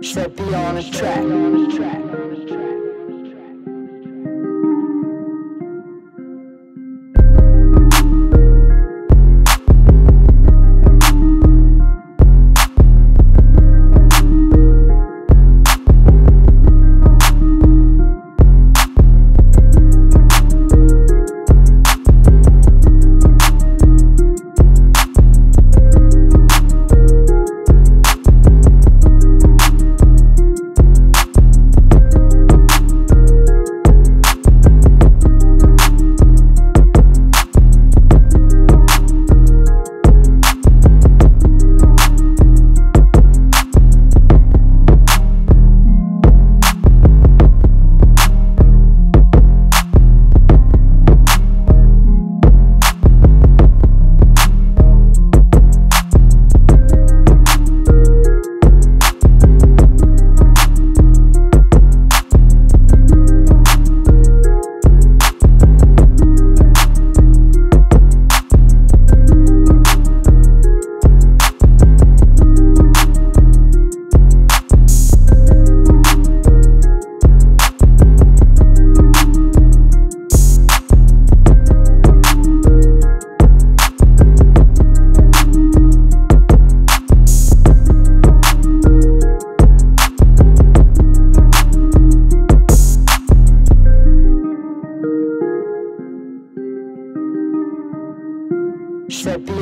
Set be on a track.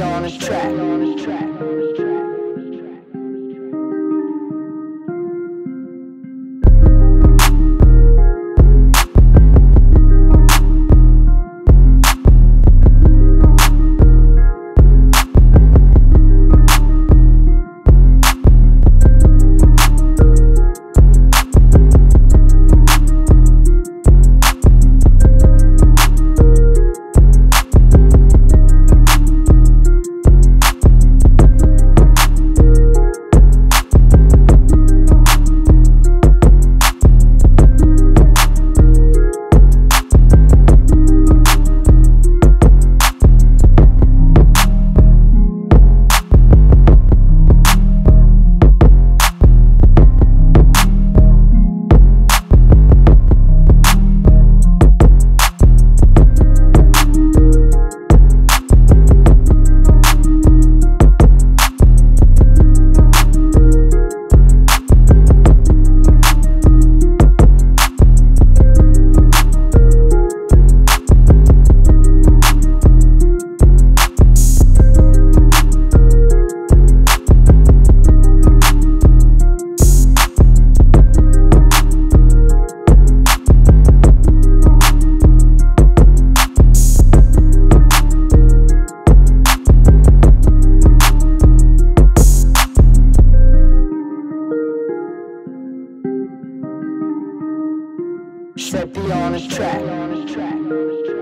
On his track. set me on a track.